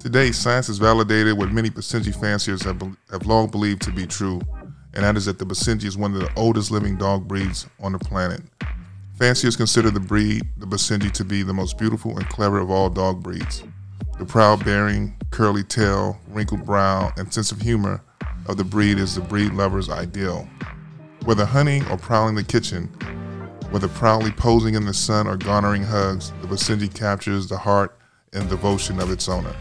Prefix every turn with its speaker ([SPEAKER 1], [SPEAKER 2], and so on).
[SPEAKER 1] Today, science has validated what many Basenji fanciers have, have long believed to be true, and that is that the Basenji is one of the oldest living dog breeds on the planet. Fanciers consider the breed, the Basenji, to be the most beautiful and clever of all dog breeds. The proud bearing, curly tail, wrinkled brow, and sense of humor of the breed is the breed lover's ideal. Whether hunting or prowling the kitchen, whether proudly posing in the sun or garnering hugs, the Basenji captures the heart and devotion of its owner.